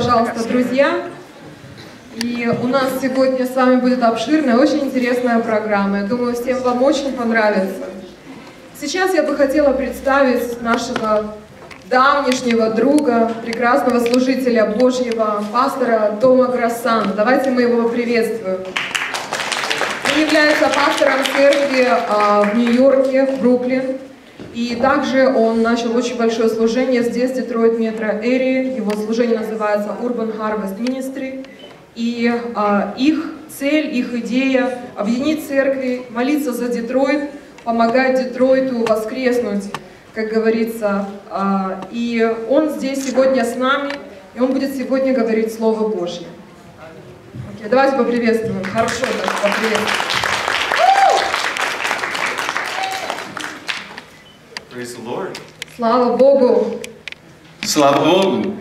Пожалуйста, друзья. И у нас сегодня с вами будет обширная, очень интересная программа. Я думаю, всем вам очень понравится. Сейчас я бы хотела представить нашего давнешнего друга, прекрасного служителя Божьего, пастора Тома Грассан. Давайте мы его поприветствуем. Он является пастором церкви а, в Нью-Йорке, в Бруклин. И также он начал очень большое служение здесь, Детройт Метро Эри. Его служение называется Urban Harvest Ministry. И а, их цель, их идея – объединить церкви, молиться за Детройт, помогать Детройту воскреснуть, как говорится. А, и он здесь сегодня с нами, и он будет сегодня говорить Слово Божье. Окей, давайте поприветствуем. Хорошо, так поприветствуем. Praise the Lord. Слава Богу! Slava Bogu.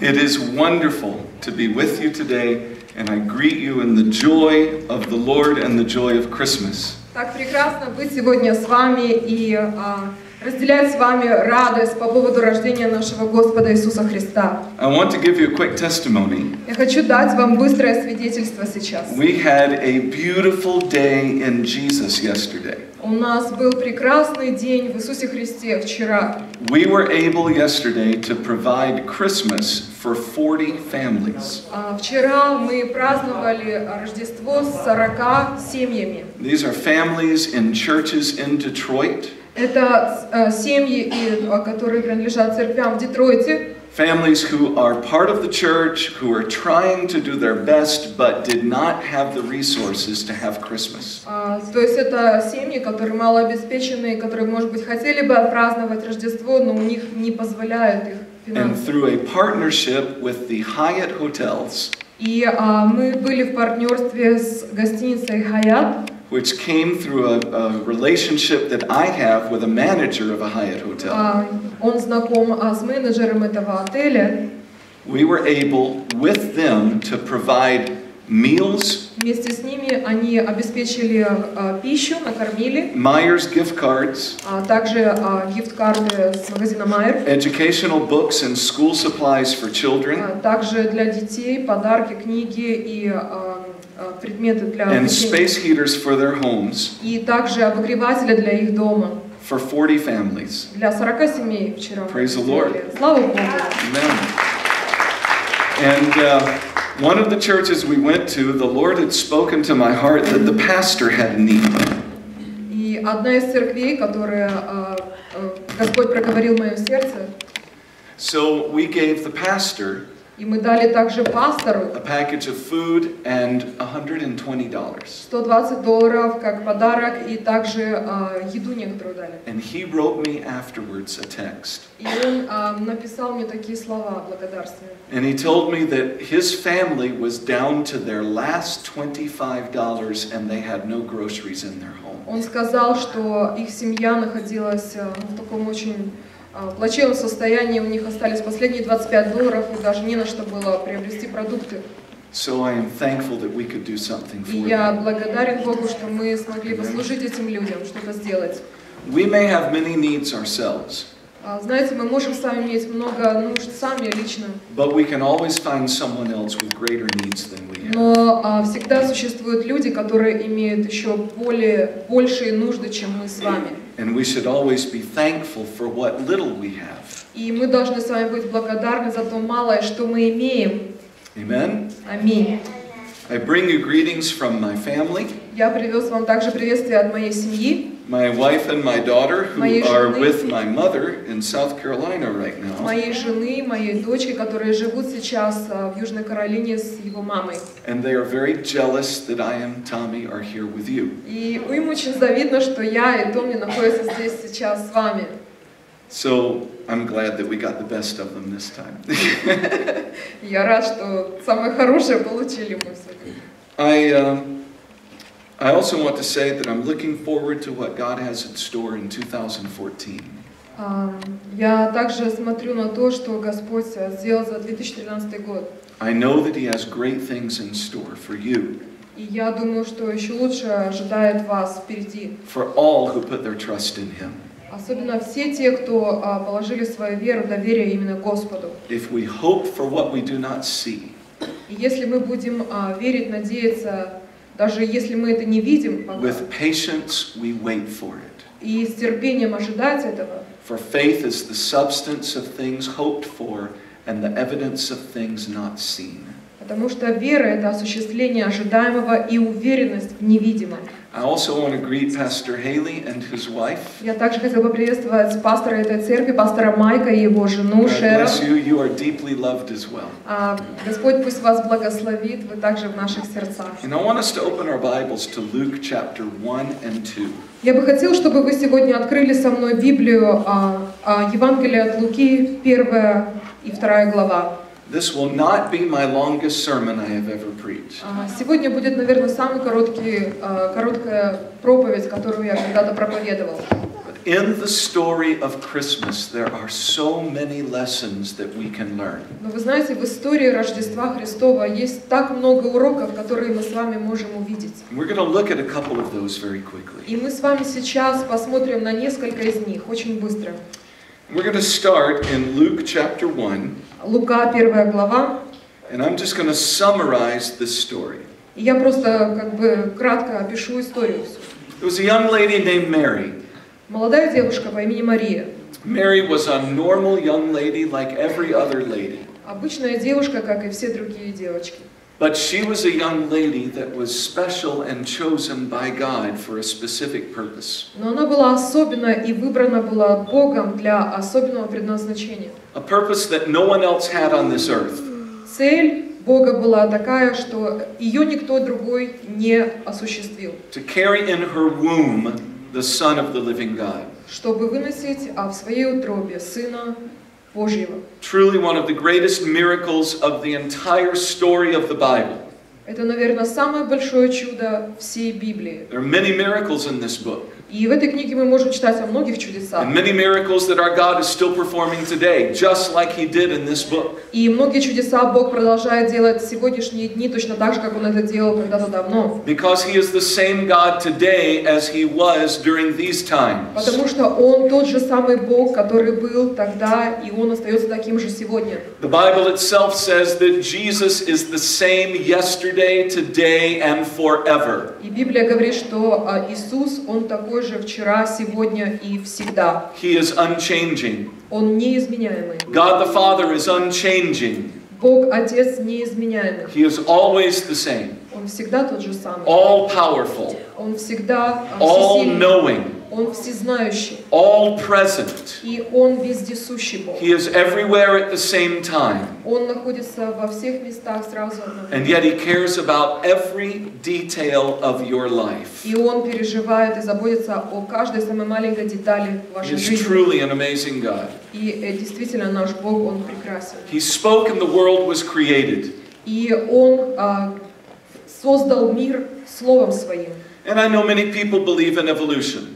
It is wonderful to be with you today, and I greet you in the joy of the Lord and the joy of Christmas. Так прекрасно быть сегодня с вами и а, разделять с вами радость по поводу рождения нашего Господа Иисуса Христа. I want to give you a quick testimony. Я хочу дать вам быстрое свидетельство сейчас. We had a beautiful day in Jesus yesterday. У нас был прекрасный день в Иисусе Христе вчера. We were able yesterday to provide Christmas for 40 families. А, Вчера мы праздновали Рождество с 40 семьями. These are families in churches in Detroit, Это э, семьи, а, которые принадлежат церквям в Детройте, families who are part of the church, who are trying to do their best but did not have the resources to have Christmas. А, То есть это семьи, которые малообеспеченные, которые, может быть, хотели бы отпраздновать Рождество, но у них не позволяют их And финансы. through a partnership with the Hyatt Hotels, И а, мы были в партнерстве с гостиницей «Хаят», which came through a, a relationship that I have with a manager of a Hyatt hotel, а, он знаком а, с менеджером этого отеля. we were able with them to provide meals, Вместе с ними они обеспечили а, пищу, накормили, Myers gift cards, а также а, гифт-карты с магазина Майер, educational books and school supplies for children, а также для детей подарки, книги и а, а, предметы для and обучения. space heaters for their homes И также обогреватели для их дома. for 40 families. Для 40 семей вчера. мы Praise the сделали. Lord. Слава Богу. Amen. And uh, one of the churches we went to, the Lord had spoken to my heart that the pastor had need. И одна из церквей, которая а, а, Господь проговорил в мое сердце, So we gave the pastor и мы дали также пастору a package of food and $120. 120 долларов как подарок и также а, еду некоторую дали. And he wrote me afterwards a text. И он а, написал мне такие слова благодарствия. And he told me that his family was down to their last $25 and they had no groceries in their home. Он сказал, что их семья находилась а, в таком очень а, плачевном состоянии, у них остались последние 25 долларов и даже не на что было приобрести продукты. So I am thankful that we could do something for я благодарен Богу, что мы смогли послужить этим людям, что-то сделать. We may have many needs ourselves, А, Знаете, мы можем с вами иметь много нужд сами лично, but we can always find someone else with greater needs than we have. но а, всегда существуют люди, которые имеют еще более, большие нужды, чем мы с вами. And we should always be thankful for what little we have. И мы должны с вами быть благодарны за то малое, что мы имеем. Amen? Аминь. I bring you greetings from my family, Я привез вам также приветствие от моей семьи, my wife and my daughter, who Моей are жены. with my mother in South Carolina right now. моей жены, моей дочери, которые живут сейчас а, в Южной Каролине с его мамой. And they are very jealous that I and Tommy are here with you. И им очень завидно, что я и Томми находятся здесь сейчас с вами. So I'm glad that we got the best of them this time. Я рад, что самое хорошее получили мы сегодня. I, um, I also want to say that I'm looking forward to what God has in store in 2014. А, Я также смотрю на то, что Господь а, сделал за 2013 год. I know that He has great things in store for you, И я думаю, что еще лучше ожидает вас впереди. for all who put their trust in Him. Особенно все те, кто а, положили свою веру, доверие именно Господу. if we hope for what we do not see, И если мы будем а, верить, надеяться, даже если мы это не видим, пока, with patience we wait for it. и с терпением ожидать этого, For faith is the substance of things hoped for and the evidence of things not seen. потому что вера – это осуществление ожидаемого и уверенность в невидимом. I also want to greet Pastor Haley and his wife. Я также хотела бы приветствовать пастора этой церкви, пастора Майка и его жену Шерон. you. You are deeply loved as well. А, Господь пусть вас благословит, вы также в наших сердцах. And I want us to open our Bibles to Luke chapter 1 and 2. Я бы хотела, чтобы вы сегодня открыли со мной Библию а, а, Евангелие от Луки, первая и вторая глава. This will not be my longest sermon I have ever preached. А, Сегодня будет, наверное, самый короткий, а, короткая проповедь, которую я когда-то проповедовал. But in the story of Christmas, there are so many lessons that we can learn. Но вы знаете, в истории Рождества Христова есть так много уроков, которые мы с вами можем увидеть. And we're going to look at a couple of those very quickly. И мы с вами сейчас посмотрим на несколько из них, очень быстро. We're going to start in Luke chapter 1, Лука, первая глава. and I'm just going to summarize this story. И я просто как бы кратко опишу историю. There was a young lady named Mary. Молодая девушка по имени Мария. Mary was a normal young lady like every other lady. Обычная девушка, как и все другие девочки. But she was a young lady that was special and chosen by God for a specific purpose. Но она была особенна и выбрана была Богом для особенного предназначения. A purpose that no one else had on this earth. Цель Бога была такая, что ее никто другой не осуществил. To carry in her womb the Son of the living God. Чтобы выносить а в своей утробе Сына Божьего. Truly one of the greatest miracles of the entire story of the Bible. Это, наверное, самое большое чудо всей Библии. There are many miracles in this book. И в этой книге мы можем читать о многих чудесах. And many miracles that our God is still performing today, just like He did in this book. И многие чудеса Бог продолжает делать в сегодняшние дни, точно так же, как Он это делал когда-то давно. Because He is the same God today as He was during these times. Потому что Он тот же самый Бог, который был тогда, и Он остается таким же сегодня. The Bible itself says that Jesus is the same yesterday, today, and forever. И Библия говорит, что а, Иисус, Он такой же вчера, сегодня и всегда. He is unchanging. Он неизменяемый. God the Father is unchanging. Бог Отец неизменяемый. He is always the same, Он всегда тот же самый. all powerful, Он всегда а, all всесильный. knowing, Он всезнающий. all present. И Он вездесущий Бог. He is everywhere at the same time. Он находится во всех местах сразу одновременно. And yet He cares about every detail of your life. И Он переживает и заботится о каждой самой маленькой детали He вашей is жизни. truly an amazing God. И э, действительно наш Бог, Он прекрасен. He spoke and the world was created. И Он а, создал мир Словом Своим. And I know many people believe in evolution.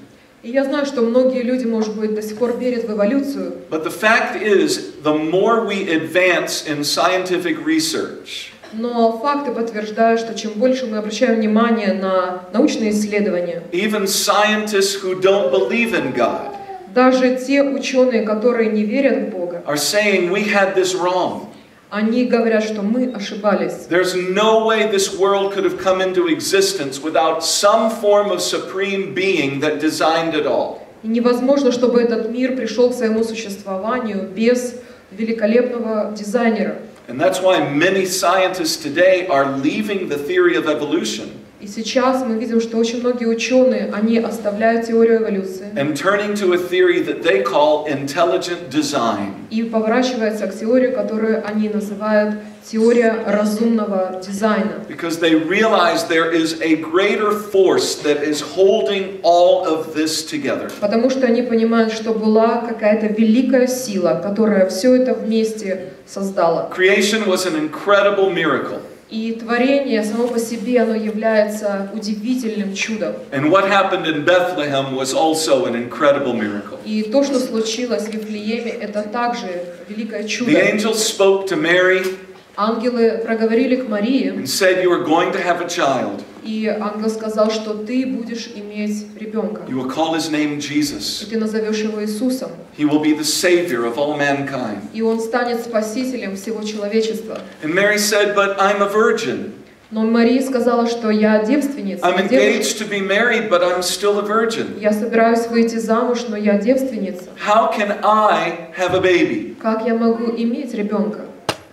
И я знаю, что многие люди, может быть, до сих пор верят в эволюцию. But the fact is, the more we advance in scientific research, Но факты подтверждают, что чем больше мы обращаем внимание на научные исследования, even scientists who don't believe in God даже те ученые, которые не верят в Бога, are saying we had this wrong. они говорят, что мы ошибались. There's no way this world could have come into existence without some form of supreme being that designed it all. И невозможно, чтобы этот мир пришел к своему существованию без великолепного дизайнера. And that's why many scientists today are leaving the theory of evolution И сейчас мы видим, что очень многие ученые, они оставляют теорию эволюции and turning to a theory that they call intelligent design. и поворачиваются к теории, которую они называют теория разумного дизайна. Because they realize there is a greater force that is holding all of this together. Потому что они понимают, что была какая-то великая сила, которая все это вместе создала. Creation was an incredible miracle. И творение само по себе, оно является удивительным чудом. And what happened in Bethlehem was also an incredible miracle. И то, что случилось в Вифлееме, это также великое чудо. The angel spoke to Mary, ангелы проговорили к Марии, and said, You are going to have a child. И ангел сказал, что ты будешь иметь ребенка, You will call his name и Jesus. ты назовешь его Иисусом, He will be the Savior of all mankind. и он станет спасителем всего человечества. And Mary said, But I'm a virgin. Но Мария сказала, что я девственница, I'm я девушка. engaged to be married, but I'm still a virgin. Я собираюсь выйти замуж, но я девственница. How can I have a baby? Как я могу иметь ребенка?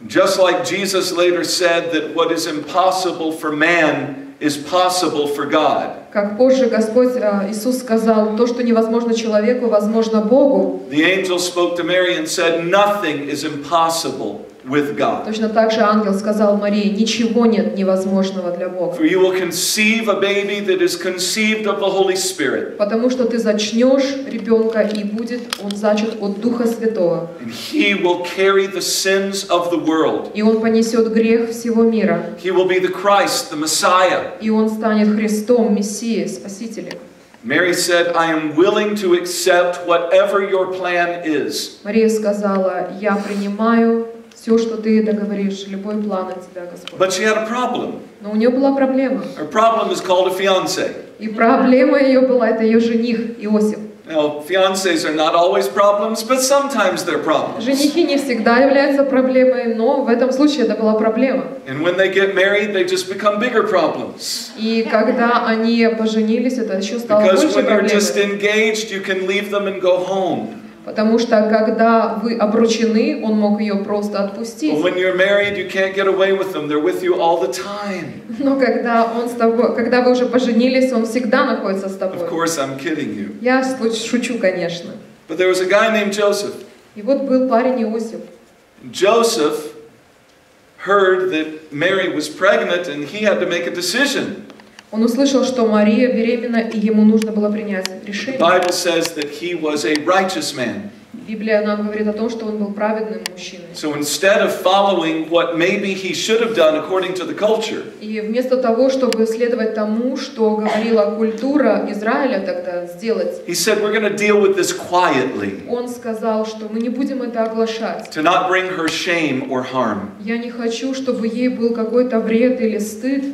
Just like Jesus later said that what is impossible for man is possible for God. Как позже Господь э, Иисус сказал, то, что невозможно человеку, возможно Богу. The angel spoke to Mary and said, Nothing is impossible with God. Точно так же ангел сказал Марии, ничего нет невозможного для Бога. For you will conceive a baby that is conceived of the Holy Spirit, Потому что ты зачнешь ребенка, и будет он зачат от Духа Святого. and he will carry the sins of the world. И он понесет грех всего мира. He will be the Christ, the Messiah. И он станет Христом, Мессией, Спасителем. Mary said, I am willing to accept whatever your plan is. Мария сказала, я принимаю все, что ты договоришь, любой план от тебя, Господь. But she had a problem. Но у нее была проблема. Her problem is called a fiance. И проблема ее была, это ее жених Иосиф. Now, fiancés are not always problems, but sometimes they're problems. Женихи не всегда являются проблемой, но в этом случае это была проблема. And when they get married, they just become bigger problems. И когда они поженились, это еще стало Because больше when you're just проблемой. engaged, you can leave them and go home. Потому что когда вы обручены, он мог ее просто отпустить. Но когда он с тобой, когда вы уже поженились, он всегда находится с Of тобой. course, I'm kidding you. Я шу- шучу, конечно. But there was a guy named Joseph. И вот был парень Иосиф. Joseph heard that Mary was pregnant and he had to make a decision. Он услышал, что Мария беременна, и ему нужно было принять The решение. Bible says that he was a righteous man. Библия нам говорит о том, что он был праведным мужчиной. So instead of following what maybe he should have done according to the culture, И вместо того, чтобы следовать тому, что говорила культура Израиля тогда сделать, he said, We're going to deal with this quietly он сказал, что мы не будем это оглашать. to not bring her shame or harm. Я не хочу, чтобы ей был какой-то вред или стыд.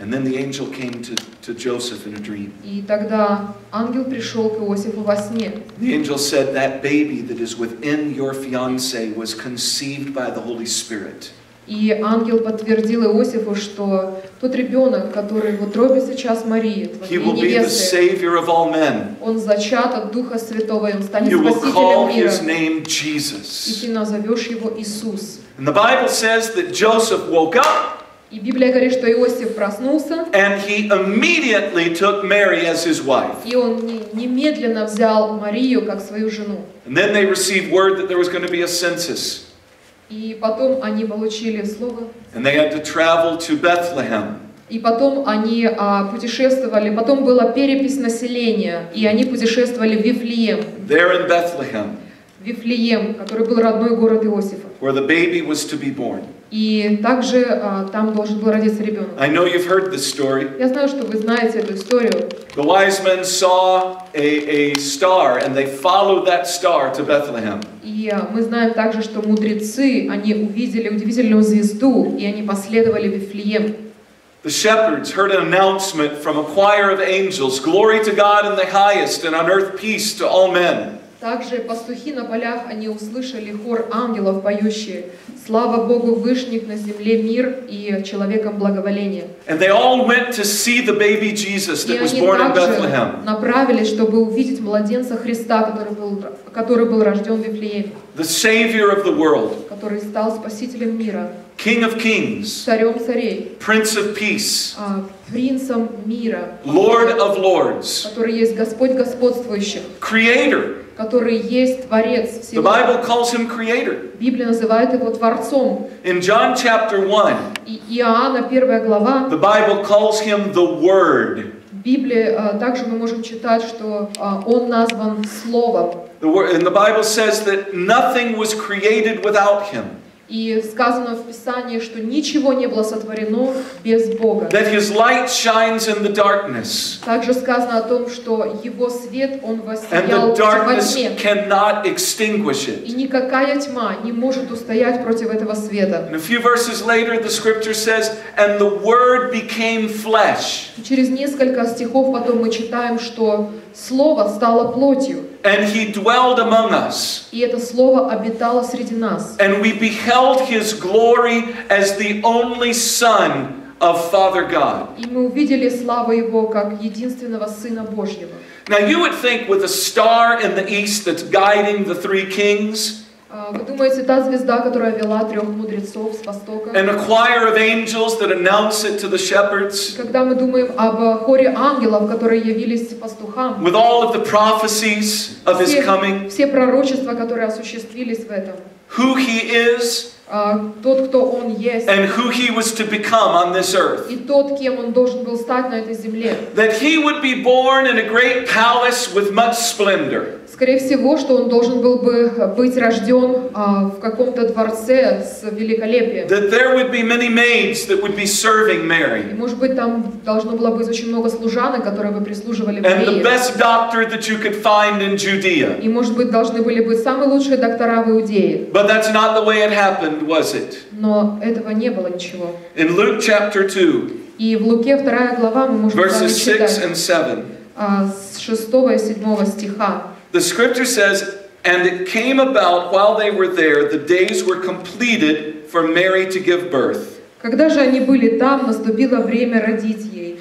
And then the angel came to, to Joseph in a dream. И тогда ангел пришел к Иосифу во сне. The angel said, That baby that is within your fiance was conceived by the Holy Spirit. И ангел подтвердил Иосифу, что тот ребенок, который в утробе сейчас Марии, He твоей will be the невесты, Savior of all men. он зачат от Духа Святого, и он станет You will call спасителем мира. his name И Jesus. ты назовешь его Иисус. And the Bible says that Joseph woke up И Библия говорит, что Иосиф проснулся, and he immediately took Mary as his wife. и он не- немедленно взял Марию как свою жену. And then they received word that there was going to be a census. И потом они получили слово, And they had to travel to Bethlehem. и потом они а, путешествовали, потом была перепись населения, и они путешествовали в Вифлеем, There in Bethlehem, Вифлеем, который был родной город Иосифа. where the baby was to be born. И также а, там должен был родиться ребенок. I know you've heard this story. Я знаю, что вы знаете эту историю. The wise men saw a, a star and they followed that star to Bethlehem. И а, мы знаем также, что мудрецы, они увидели удивительную звезду, и они последовали в Вифлеем. The shepherds heard an announcement from a choir of angels Glory to God in the highest, and on earth peace to all men. Также пастухи на полях, они услышали хор ангелов, поющие. «Слава Богу Вышних на земле мир и человеком благоволение». And they all went to see the baby Jesus that was born in Bethlehem. направились, чтобы увидеть младенца Христа, который был, который был рожден в Вифлееме, The Savior of the world, который стал спасителем мира, King of kings, царем царей, Prince of peace, а, принцем мира, Lord of lords, который есть Господь господствующих, Creator. который есть Творец The всего. Bible calls him Creator. Библия называет его Творцом. In John chapter 1, И Иоанна, первая глава, the Bible calls him the Word. в Библии а, также мы можем читать, что а, он назван Словом. The word, and the Bible says that nothing was created without him. И сказано в Писании, что ничего не было сотворено без Бога. that His light shines in the darkness, Также сказано о том, что Его свет, Он and воссиял the во тьме. cannot extinguish it. И никакая тьма не может устоять против этого света. And a few verses later, the scripture says, And the Word became flesh, И через несколько стихов потом мы читаем, что Слово стало плотью, and He dwelled among us. и это Слово обитало среди нас. And we beheld His glory as the only Son of Father God. И мы увидели славу Его как единственного Сына Божьего. Now, you would think with a star in the east that's guiding the three kings, А, Вы думаете, та звезда, которая вела трех мудрецов с востока? and a choir of angels that announce it to the shepherds, Когда мы думаем об хоре ангелов, которые явились пастухам, with all of the prophecies of His все, coming, все пророчества, которые осуществились в этом, who He is, а, тот, кто Он есть, and who He was to become on this earth. и тот, кем Он должен был стать на этой земле. That He would be born in a great palace with much splendor. Скорее всего, что Он должен был бы быть рожден а, в каком-то дворце с великолепием. That there would be many maids that would be serving И, может быть, там должно было быть очень много служанок, которые бы прислуживали And the Марии. best doctor that you could find in Judea. И, может быть, должны были быть самые лучшие доктора в Иудее. But that's not the way it happened, was it? Но этого не было ничего. In Luke chapter 2, И в Луке 2 глава мы можем verses 6 читать and 7, а, с 6 и 7 стиха. the scripture says, And it came about while they were there, the days were completed for Mary to give birth. Когда же они были там, наступило время родить ей.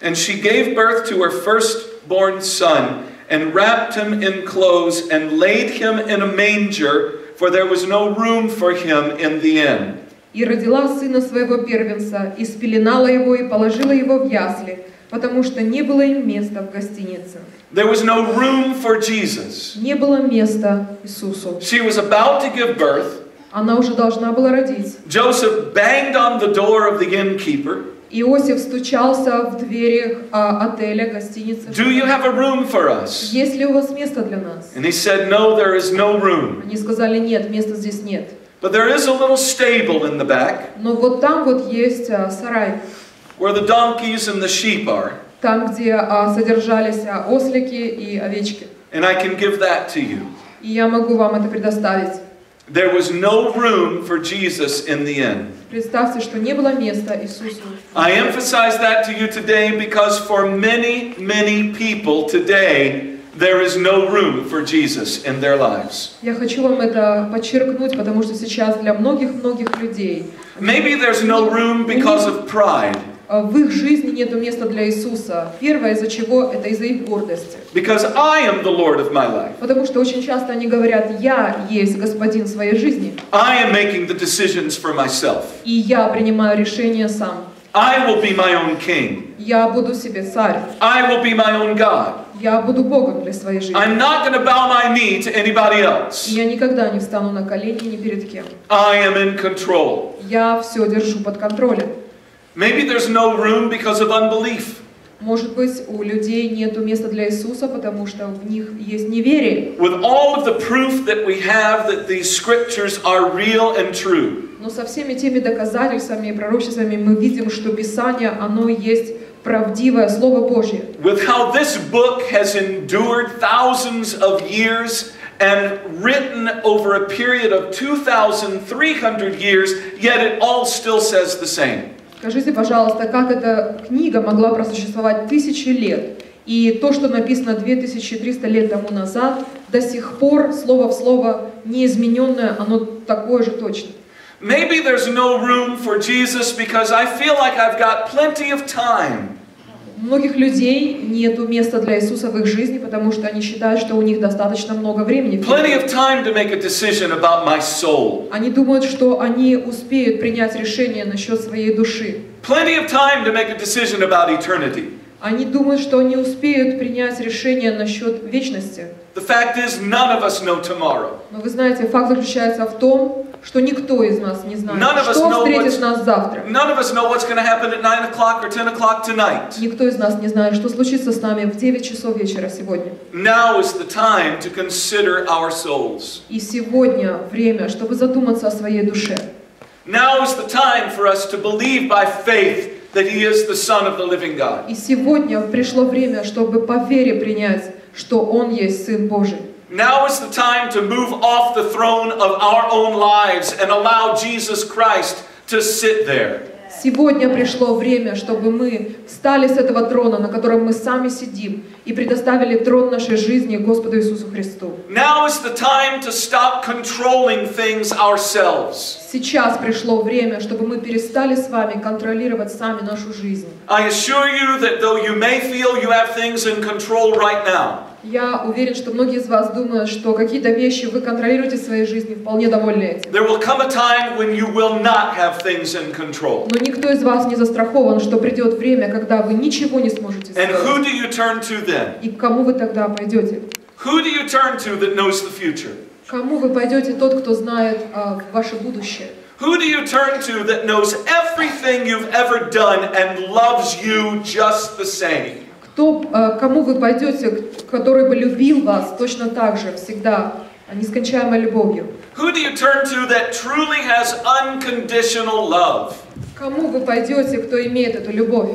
And she gave birth to her firstborn son, and wrapped him in clothes, and laid him in a manger, for there was no room for him in the inn. И родила сына своего первенца, и спеленала его, и положила его в ясли, потому что не было им места в гостинице. There was no room for Jesus. Не было места Иисусу. She was about to give birth. Она уже должна была родить. Joseph banged on the door of the innkeeper. Иосиф стучался в двери а, отеля, гостиницы. Do you have a room for us? Есть ли у вас место для нас? And he said, No, there is no room. Они сказали, нет, места здесь нет. But there is a little stable in the back Но вот там вот есть а, сарай, where the donkeys and the sheep are. там, где а, содержались а, ослики и овечки. And I can give that to you. И я могу вам это предоставить. There was no room for Jesus in the inn. Представьте, что не было места Иисусу. I emphasize that to you today because for many, many people today, there is no room for Jesus in their lives. Я хочу вам это подчеркнуть, потому что сейчас для многих-многих людей Maybe there's no room because of pride, а, В их жизни нет места для Иисуса. Первое, из-за чего, это из-за их гордости. because I am the Lord of my life. Потому что очень часто они говорят, я есть господин своей жизни, I am making the decisions for myself. и я принимаю решения сам. I will be my own king. Я буду себе царь, I will be my own God. я буду Богом для своей жизни. I'm not going to bow my knee to anybody else. я никогда не встану на колени ни перед кем. I am in control. Я все держу под контролем. Maybe there's no room because of unbelief. Может быть, у людей нет места для Иисуса, потому что в них есть неверие. With all of the proof that we have that these scriptures are real and true, Но со всеми теми доказательствами и пророчествами мы видим, что Писание, оно есть правдивое Слово Божье. with how this book has endured thousands of years and written over a period of 2,300 years, yet it all still says the same. Скажите, пожалуйста, как эта книга могла просуществовать тысячи лет? И то, что написано 2300 лет тому назад, до сих пор, слово в слово, неизмененное, оно такое же точно. Maybe there's no room for Jesus because I feel like I've got plenty of time. У многих людей нет места для Иисуса в их жизни, потому что они считают, что у них достаточно много времени. Они думают, что они успеют принять решение насчет своей души. Plenty of time to make a decision about eternity. Они думают, что они успеют принять решение насчет вечности. The fact is, none of us know tomorrow. Но вы знаете, факт заключается в том, что никто из нас не знает, None что встретит нас завтра. None of us know what's going to happen at 9 o'clock or 10 o'clock tonight. Никто из нас не знает, что случится с нами в 9 часов вечера сегодня. Now is the time to consider our souls. И сегодня время, чтобы задуматься о своей душе. Now is the time for us to believe by faith that He is the Son of the living God. И сегодня пришло время, чтобы по вере принять, что Он есть Сын Божий. Now is the time to move off the throne of our own lives and allow Jesus Christ to sit there. Сегодня пришло время, чтобы мы встали с этого трона, на котором мы сами сидим, и предоставили трон нашей жизни Господу Иисусу Христу. Сейчас пришло время, чтобы мы перестали с вами контролировать сами нашу жизнь. I assure you that though you may feel you have things in control right now, Я уверен, что многие из вас думают, что какие-то вещи вы контролируете в своей жизни, вполне довольны этим. Но никто из вас не застрахован, что придет время, когда вы ничего не сможете сделать. И к кому вы тогда пойдете? Кому вы пойдете тот, кто знает а, ваше будущее? Who do you turn to that knows everything you've ever done and loves you just the same? Кто, а, кому вы пойдете, который бы любил вас точно так же, всегда, а, нескончаемой любовью? Who do you turn to that truly has unconditional love? Кому вы пойдете, кто имеет эту любовь?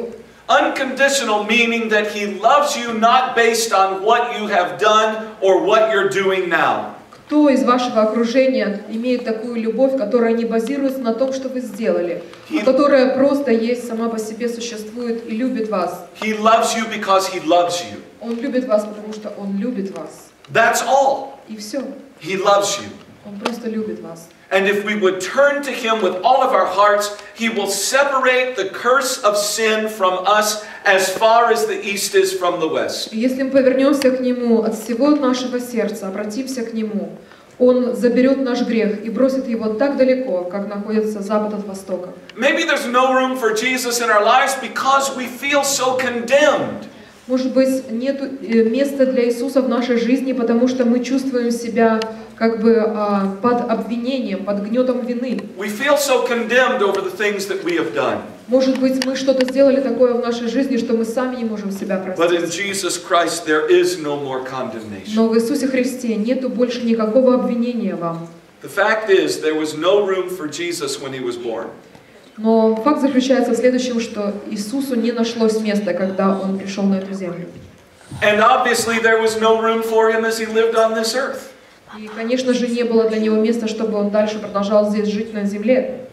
Unconditional meaning that he loves you not based on what you have done or what you're doing now. Кто из вашего окружения имеет такую любовь, которая не базируется на том, что вы сделали, а которая просто есть, сама по себе существует и любит вас? He loves you because he loves you. Он любит вас, потому что он любит вас. That's all. И все. He loves you. Он просто любит вас. And if we would turn to him with all of our hearts, he will separate the curse of sin from us as far as the east is from the west. Если мы повернемся к Нему от всего нашего сердца, обратимся к Нему, Он заберет наш грех и бросит его так далеко, как находится запад от востока. Maybe there's no room for Jesus in our lives because we feel so condemned. Может быть, нет места для Иисуса в нашей жизни, потому что мы чувствуем себя как бы а, под обвинением, под гнетом вины. We feel so condemned over the things that we have done. Может быть, мы что-то сделали такое в нашей жизни, что мы сами не можем себя But in простить. Jesus Christ, there is no more condemnation. Но в Иисусе Христе нету больше никакого обвинения вам. The fact is, there was no room for Jesus when he was born. Но факт заключается в следующем, что Иисусу не нашлось места, когда Он пришел на эту землю. And obviously, there was no room for him as he lived on this earth. И, конечно же, не было для Него места, чтобы Он дальше продолжал здесь жить на земле.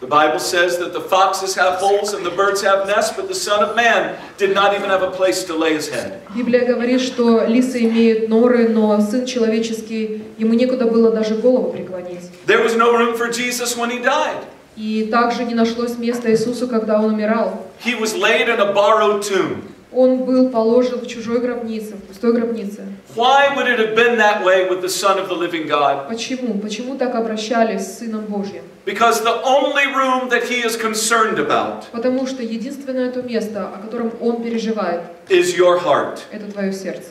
The Bible says that the foxes have holes and the birds have nests, but the Son of Man did not even have a place to lay his head. Библия говорит, что лисы имеют норы, но Сын Человеческий, Ему некуда было даже голову преклонить. There was no room for Jesus when he died. И также не нашлось места Иисусу, когда Он умирал. He was laid in a borrowed tomb. Он был положен в чужой гробнице, в пустой гробнице. Why would it have been that way with the Son of the living God? Почему? Почему так обращались с Сыном Божьим? Because the only room that he is concerned about Потому что единственное то место, о котором Он переживает, is your heart. это твое сердце.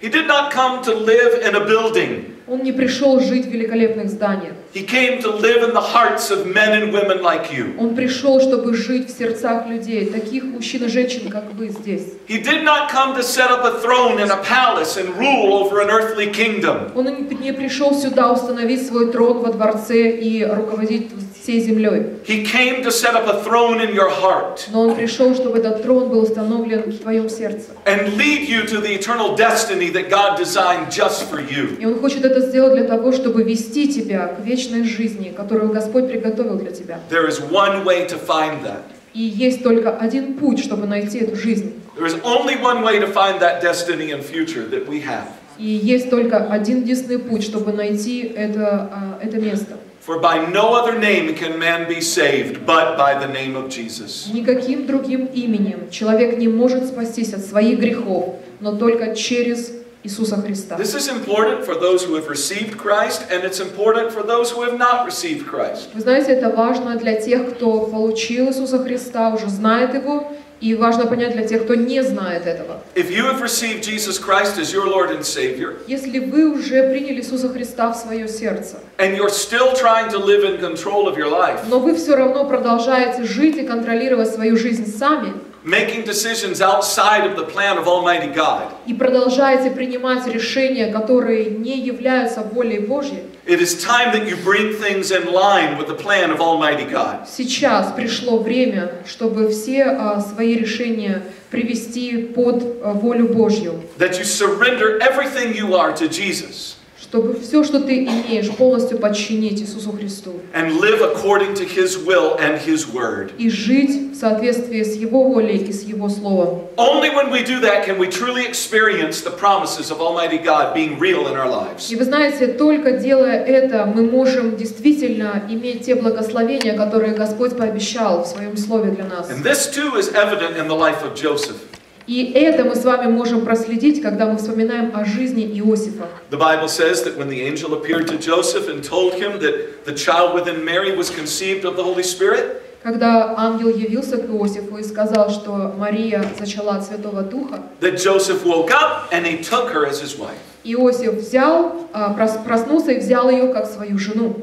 He did not come to live in a building. Он не пришел жить в великолепных зданиях. He came to live in the hearts of men and women like you. Он пришел, чтобы жить в сердцах людей, таких мужчин и женщин, как вы здесь. He did not come to set up a throne in a palace and rule over an earthly kingdom. Он не не пришел сюда установить свой трон во дворце и руководить всей землей. He came to set up a throne in your heart Но он пришел, чтобы этот трон был установлен в твоем сердце. and lead you to the eternal destiny that God designed just for you. И он хочет это сделать для того, чтобы вести тебя к вечной жизни, которую Господь приготовил для тебя. There is one way to find that. И есть только один путь, чтобы найти эту жизнь. There is only one way to find that destiny and future that we have. И есть только один единственный путь, чтобы найти это, а, это место. For by no other name can man be saved but by the name of Jesus. Никаким другим именем человек не может спастись от своих грехов, но только через Иисуса Христа. This is important for those who have received Christ, and it's important for those who have not received Christ. Вы знаете, это важно для тех, кто получил Иисуса Христа, уже знает Его, И важно понять для тех, кто не знает этого. Savior, Если вы уже приняли Иисуса Христа в свое сердце, life, но вы все равно продолжаете жить и контролировать свою жизнь сами, making decisions outside of the plan of Almighty God, и продолжаете принимать решения, которые не являются волей Божьей, it is time that you bring things in line with the plan of Almighty God. сейчас пришло время, чтобы все а, свои решения привести под а, волю Божью, That you surrender everything you are to Jesus Чтобы все, что ты имеешь, полностью подчинить Иисусу Христу and live according to His will and His word. и жить в соответствии с Его волей и с Его Словом. Only when we do that can we truly experience the promises of Almighty God being real in our lives. И вы знаете, только делая это, мы можем действительно иметь те благословения, которые Господь пообещал в Своем Слове для нас. And this too is evident in the life of Joseph. И это мы с вами можем проследить, когда мы вспоминаем о жизни Иосифа. The Bible says that when the angel appeared to Joseph and told him that the child within Mary was conceived of the Holy Spirit, Когда ангел явился к Иосифу и сказал, что Мария зачала от Святого Духа, that Joseph woke up and he took her as his wife. Иосиф взял, а, прос- проснулся и взял ее как свою жену.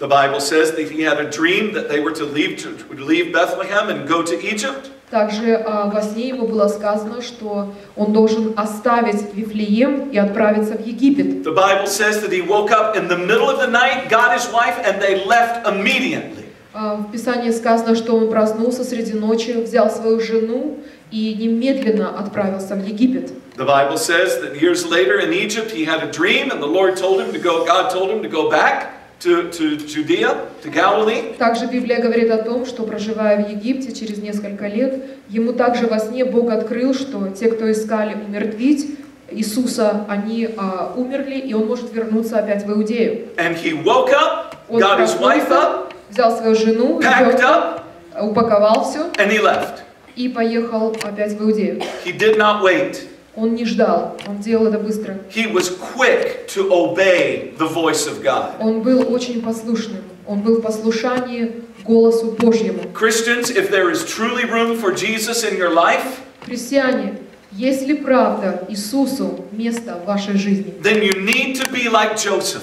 The Bible says that he had a dream that they were to leave, to leave Bethlehem and go to Egypt. Также а, во сне ему было сказано, что он должен оставить Вифлеем и отправиться в Египет. The Bible says that he woke up in the middle of the night, got his wife, and they left immediately. А, В Писании сказано, что он проснулся среди ночи, взял свою жену и немедленно отправился в Египет. The Bible says that years later in Egypt he had a dream and the Lord told him to go, God told him to go back to, to Judea, to Galilee. Также Библия говорит о том, что проживая в Египте через несколько лет, ему также во сне Бог открыл, что те, кто искали умертвить Иисуса, они а, умерли, и он может вернуться опять в Иудею. And he woke up, Он got his wife up, взял свою жену, packed up, упаковал все and he left. и поехал опять в Иудею. He did not wait. Он не ждал, он делал это быстро. He was quick to obey the voice of God. Он был очень послушным, он был в послушании голосу Божьему. Christians, if there is truly room for Jesus in your life, Христиане, есть ли правда Иисусу место в вашей жизни? then you need to be like Joseph.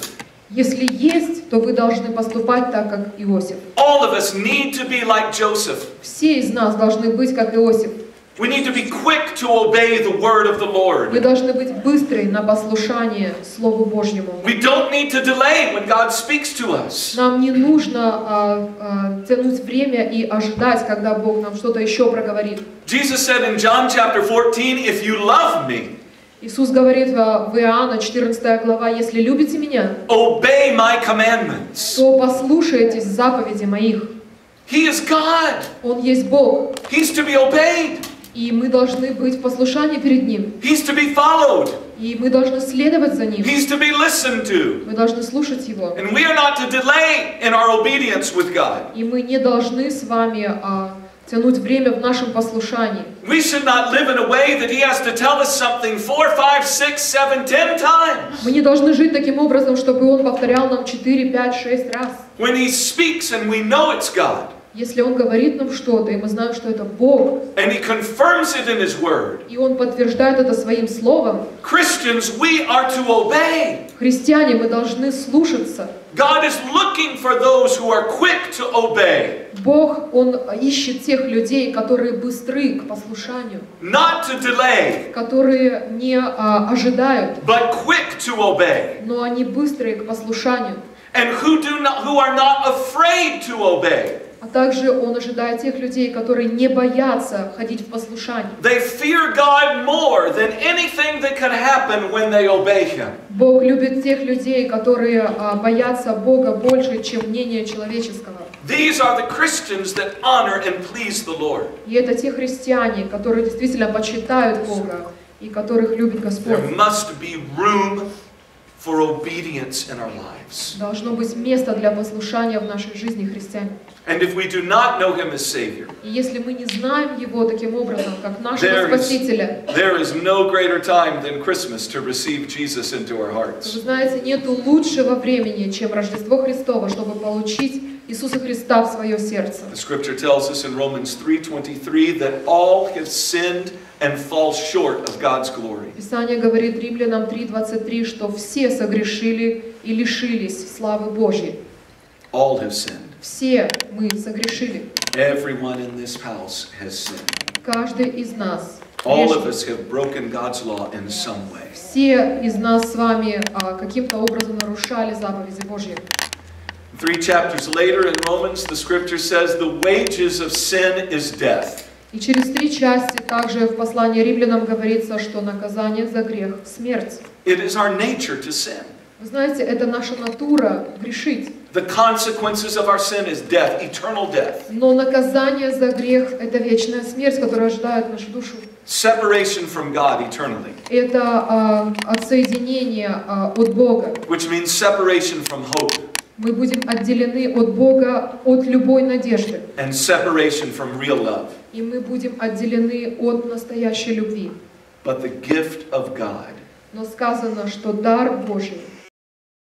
Если есть, то вы должны поступать так, как Иосиф. All of us need to be like Joseph. Все из нас должны быть как Иосиф. We need to be quick to obey the word of the Мы Lord. должны быть быстры на послушание Слову Божьему. We don't need to delay when God speaks to us. Нам не нужно а, а, тянуть время и ожидать, когда Бог нам что-то еще проговорит. Jesus said in John chapter 14, If you love me, Иисус говорит в в Иоанна 14 глава, «Если любите Меня, obey my commandments. то послушайтесь заповеди Моих». He is God. Он есть Бог, He's to be obeyed. И мы должны быть в послушании перед Ним, He's to be followed. и мы должны следовать за Ним, He's to be listened to. мы должны слушать Его. And we are not to delay in our obedience with God. И мы не должны с вами а, тянуть время в нашем послушании. We should not live in a way that He has to tell us something four, five, six, seven, ten times. Мы не должны жить таким образом, чтобы Он повторял нам 4, 5, 6 раз. When He speaks and we know it's God, Если Он говорит нам что-то, и мы знаем, что это Бог, and He confirms it in His Word, и Он подтверждает это своим словом, Christians, we are to obey. христиане, мы должны слушаться. God is looking for those who are quick to obey, Бог, Он ищет тех людей, которые быстры к послушанию, not to delay, которые не а, ожидают, but quick to obey, но они быстрые к послушанию. and who do not who are not afraid to obey. А также Он ожидает тех людей, которые не боятся ходить в послушании. They fear God more than anything that could happen when they obey Him. Бог любит тех людей, которые а, боятся Бога больше, чем мнение человеческого. These are the Christians that honor and please the Lord. И это те христиане, которые действительно почитают Бога и которых любит Господь. There must be room for obedience in our lives. Должно быть место для послушания в нашей жизни христиан. And if we do not know Him as Savior, И если мы не знаем Его таким образом, как нашего There is- Спасителя, there is no greater time than Christmas to receive Jesus into our hearts. вы знаете, нету лучшего времени, чем Рождество Христово, чтобы получить Иисуса Христа в свое сердце. The scripture tells us in Romans 3:23 that all have sinned and fall short of God's glory. Писание говорит Римлянам 3.23, что все согрешили и лишились славы Божьей. All have sinned. Все мы согрешили. Everyone in this house has sinned. Каждый из нас. All of us have broken God's law in some way. Все из нас с вами а, каким-то образом нарушали заповеди Божьи. Three chapters later in Romans, the scripture says the wages of sin is death. И через три части также в послании римлянам говорится, что наказание за грех – смерть. It is our nature to sin. Вы знаете, это наша натура – грешить. The consequences of our sin is death, eternal death, Но наказание за грех – это вечная смерть, которая ожидает нашу душу. separation from God eternally, Это а, отсоединение а, от Бога. which means separation from hope Мы будем отделены от Бога от любой надежды. and separation from real love. И мы будем отделены от настоящей любви. But the gift of God Но сказано, что дар Божий